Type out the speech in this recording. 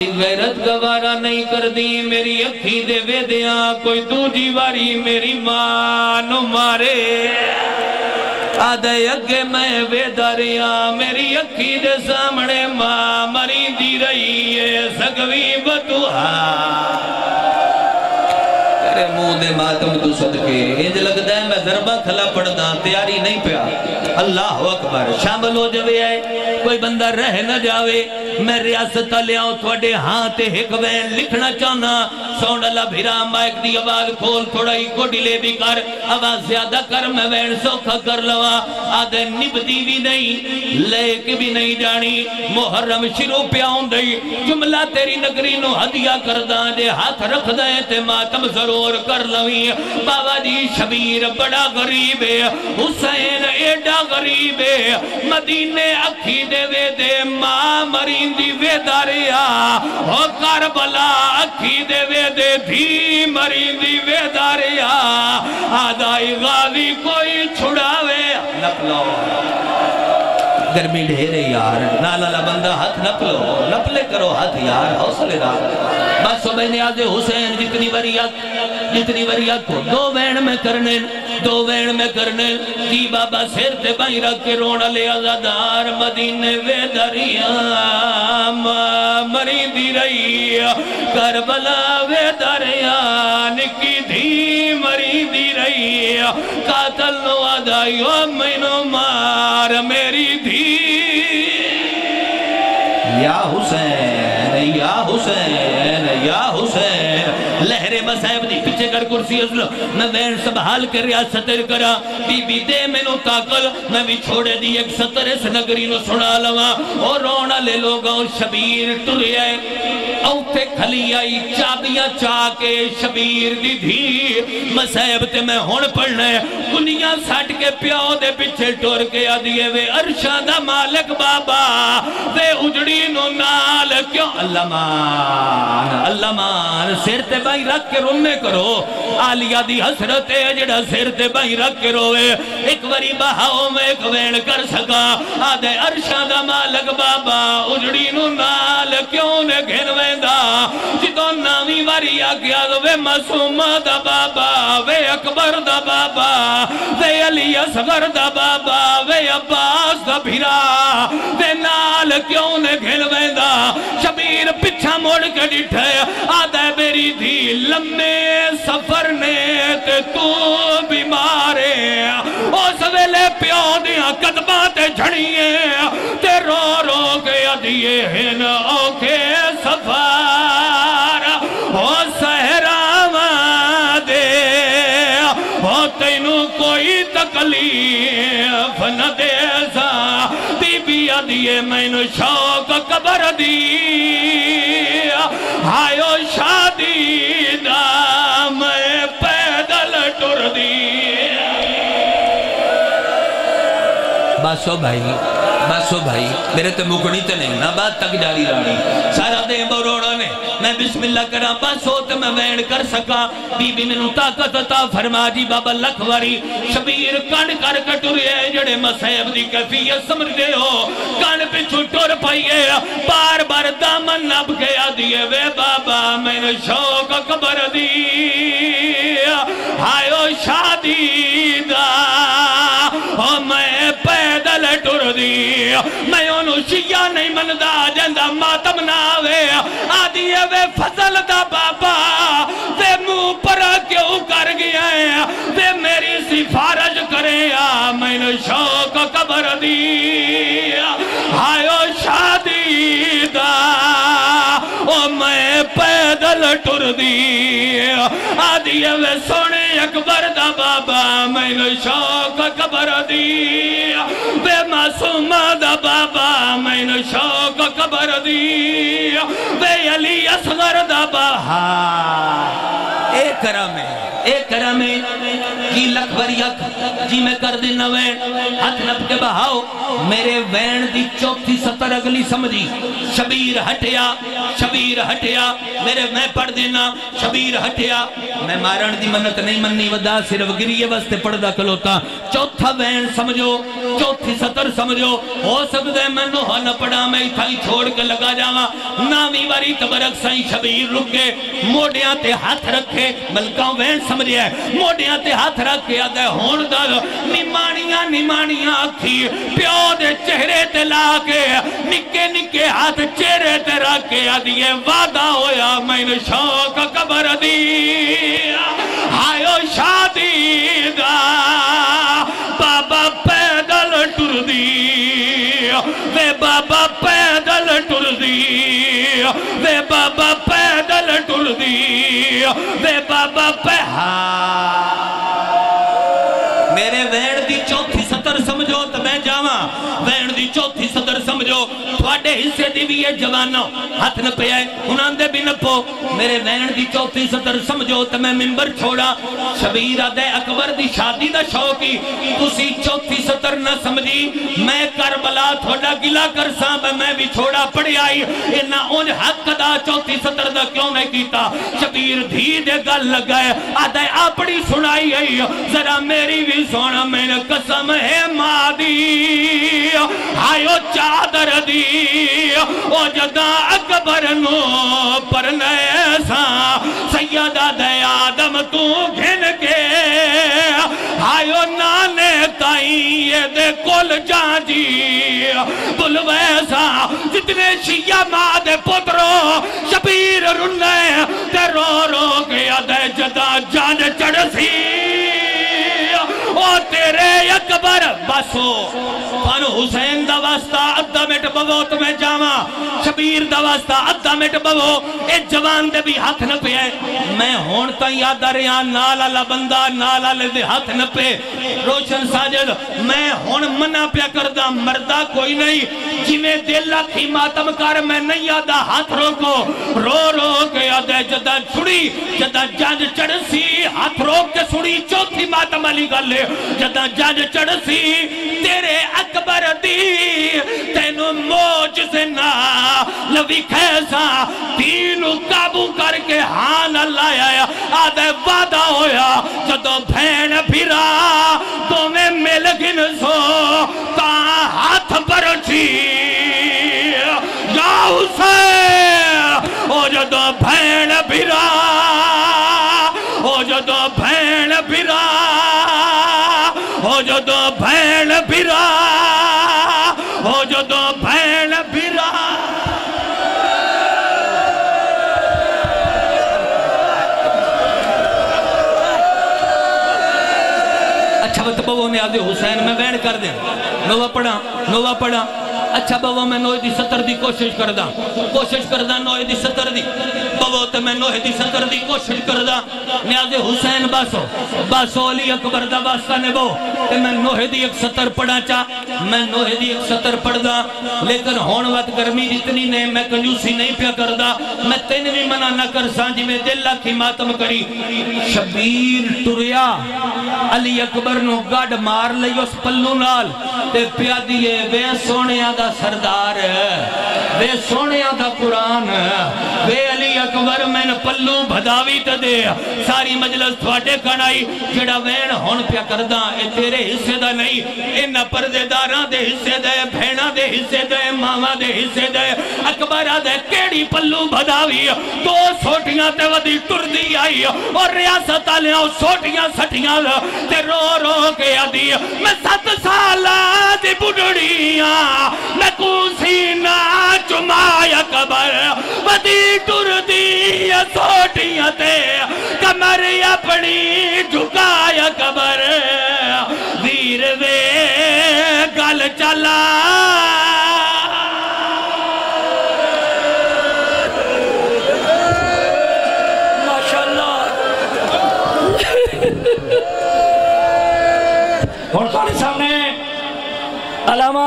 गैरत गवारा नहीं कर दी मेरी अखी दे वेदिया, कोई दूजी वारी मेरी माँ मारे। आदे अगे मैं वेदा रिया, मेरी अखी दे सामने माँ मरी दी रही है, सगवी बतुहा। तू सदके, इंज लगदा है मैं जरबा खला पड़दा तैयारी नहीं पिया। अल्लाह अकबर शामिल हो जावे कोई बंदा रह न जावे। मैं रियासत लियाओ थोड़े हाँ ते एक वैन लिखना चाहना सौंड अल्लाह भिरा माइक दी आवाज़ खोल थोड़ा ही को डिले भी कर। आवाज़ ज़्यादा कर, मैं वैन सौखा कर लवा। आदे निभदी भी नहीं, लेके भी नहीं जानी मुहर्रम शुरू पिया दई, जुमला तेरी नगरी नु हदिया करदा जे हाथ रखदा है ते मातम ज़रूर कर लवी। बाबा जी शबीर बड़ा गरीब है हुसैन एडा गरीब है मदीने अखी देवे दे माँ मरींदी वेदारिया। हो करबला अखी देवे दे धी मरींदी वेदारिया आदाई गाजी कोई छुड़ावे। नपलो गर्मी ढेरे यार। नाला ला बंदा हाथ नपलो नपले करो हाथ यार। हौसले दा बस मैंने आज हुसैन जितनी वरियत जितनी वरियत को दो वैन में करने। दो वैन में करने। जी बाबा सिर ते बाई रख के रोण ले आजादार मदीने वे दरिया। रही करबला वे दरियान की धी मरी दी रही। कातल नो आदायो, मैनो मार मेरी धी। या हुसैन या हुसैन या हुसैन, लहरे मसाहब दी पीछे कर कुर्सी असलो मैं वैन संभाल कर रियासत करा। बीबी दे मेनू ताकल मैं भी छोड़े दी एक सतर इस नगरी नु सुना लवा। और रोना ले लोगों शबीर टुरिया औथे खली आई चाबियाँ चा के शबीर दी धी मसाहब ते मैं हुन पढ़ना है। कुनिया सट के प्यो दे पीछे टुर के आदिए वे अरशा दा मालिक बाबा। वे उजड़ी नु नाल क्यों? अल्लाह मान अल्लाह मान। सिर ते भाई रख के रोने करो। आलिया दी हसरत है, जेड़ा सिर ते भाई रख के रोवे। एक बारी बहाओ मैं एक वेण कर सका। आदे अरशा दा मालिक बाबा, उजड़ी नु नाल क्यों ने घिन वेंदा? जिदों नवी वारी आ गया वे मासूम दा बाबा, वे अकबर दा बाबा, वे अली असगर दा बाबा, वे अब्बास दा भिरा। वे नाल क्यों ने घिन वेंदा? शबीर पिछा मुड़ के डिठे आदा मेरी धी लम्बे सफ़र ने ते तू बीमार उस वेले प्यो दिया कदमा ते झड़िए, ते रो रो के अदिए बीबी अदिए मैनू शौक कबर दी हायो शादी दा मैं पैदल टुर दी बसो भाई बसो भाई मेरे तो मुकनी तो नहीं ना बात तक जारी रहनी सारा दे बरोड़ा ने मैं बिस्मिल्लाह करा, बस हो तो मैं वैन कर सका। बीबी मैनू ताकत अता फरमा जी बाबा लख वारी। शबीर कंड कर कटुरे, जड़े मसैब दी कैफियत समझदे हो। कण पिछू टुर पाइए बार बार दामन नब के आदिए वे बाबा, मैनू शौक कबर दी। हायो शादी दा ओ मैं पैदल टुरदी मैं ओनू शिया नहीं मनदा जंदा मातम ना आवे आदि वे फ़सल दा बाबा वे मुँह पर क्यों कर गया वे मेरी सिफारिश करे मैंने शौक कबर दी टुरदी। आदि वे सोने अकबर दा बाबा, मैन शौक कबर दी। वे मासूमा दा बाबा, मैन शौक कबर दी। बे अली असगर दा बाहा ए करम ए करम की लख भरी अख, जी मैं कर देना नप के बहाओ, मेरे वैन चौथी सतर अगली समझी। शबीर हटिया शबीर हटिया, मेरे मैं पढ़ देना, शबीर हटिया। मैं मारण मन्नत नहीं मन्नी, वदा सिर्फ़ गिरिए वास्ते खलोता। चौथा वैन समझो, चौथी सतर समझो। हो सकता है मैं नोहा न पढ़ा, मैं ही छोड़ के लगा जावा। नावी वारी तबरक साई शबीर रुक मोडिया हाथ रखे मलका वैन समझिया मोडिया ते हाथ रख के आदा हुन दल निमाणियाँ निमाणियाँ अखी प्यो दे चेहरे ते ला के निके निके हाथ चेहरे ते रख के आदिए वादा होया मैनू शौक कबर दी आयो शादी दा बाबा पैदल टुरदी वे बाबा पैदल टुरदी वे बाबा पैदल टुरदी वे बाबा पै मेरे वैन दी चौथी सतर समझो तो मैं जावा। वैन दी चौथी सतर समझो। थोड़े हिस्से दी भी है जवानो हथ न पे उन्होंने भी नपो मेरे वैन दी चौथी सतर समझो तो मैं मिंबर छोड़ा। शबीर आदे अकबर दी शादी दा शौक ही। चौथी सतर न समझी। मैं करबला थोड़ा गिला कर सा मैं भी छोड़ा पढ़िया इना उन हक दा चौथी सतर दा क्यों नहीं कीता? शबीर धी दे गल लगाए आदे अपनी सुनाई आई। जरा मेरी भी सुन, मैंने कसम है मादी। आयो चादर दी, ओ जदा अकबर नो परने सा सैयदा दे तू घिन कुल जाजी बुलवैसा जितने शिया माँ दे पुत्रो, शबीर रुन्ने, ते रो रो गया दे जदा जान चढ़सी। ओ तेरे अकबर, बसो। हुसैन दा वास्ता अद्धा मिनट बवो तो मैं जावा। शबीर दा वास्ता अद्धा मिनट बवो। ए जवान दे भी हाथ न पे मैं हुन ताई याद रहा, नाल वाला बंदा, नाल वाले दे हाथ न पे रोशन साजिद, मैं हुन मना पिया करदा, मरदा कोई नहीं। जिवें दिल आखी, मातम कर, मैं नहीं आदा हाथ रोको। रो रो के आदे जदा छुड़ी, जदा जंज चढ़सी हाथ रोक के सुनी चौथी मातम वाली गल है जदा जंज चढ़सी, तेरे दी तेनु मोज से ना लवी खैसा तीनू काबू करके हाँ न लाया, आदे वादा होया, जदो भैन फिरा, दोवें मिल गिन सो, ता हाथ बरछी या हुसैन ओ जदो भैन फिरा ओ दो भैन बिरा। अच्छा बत बवो ने आदि हुसैन मैं बैन कर दे। नोवा पढ़ा नोवा पढ़ा। अच्छा बवो मैं नोए दी सतर दी कोशिश करदा। कोशिश करदा नोए दी सतर दी। बवो तो मैं नोए दी सतर दी कोशिश करदा। न्याजे हुसैन बासो बासो अली अकबर दा वास्ता ने बो ते मैं नोहे दी एक सतर पढ़ा चा। मैं नोहे दी एक सतर पढ़दा। लेकिन होण वत गर्मी जितनी ने, मैं कंजूसी नहीं पिया करदा। मैं तेन भी मना ना कर सा जिवें दिल लाखी मातम करी। शबीर टुरिया अली अकबर नु गड मार लई उस पल्लू नाल। ते पिया दिए वे सोनिया दा सरदार, वे सोनिया दा कुरान, वे अली अकबर मैन पल्लू भदावी ते दे। सारी मजलिस थोड़े कण आई, जेड़ा वैन हुन पिया ए तेरे हिस्से दा नहीं इन पर्देदारां दे हिस्से दे भैणा दे हिस्से दे मावा दे हिस्से दे अकबरा दे केड़ी पल्लू भदावी? दो सोटियाँ ते वदी टुरदी आई, और रियासत आलियाँ सोटियाँ सटियाँ ते रो रो के आदी। मैं सत साल दी बुढ़ड़िया नकू सीना चुमाय कबर वदी टुरदी सोटियाँ ते कमर अपनी झुकाया कबर वीर वे गल चला। हूँ सामने अलावा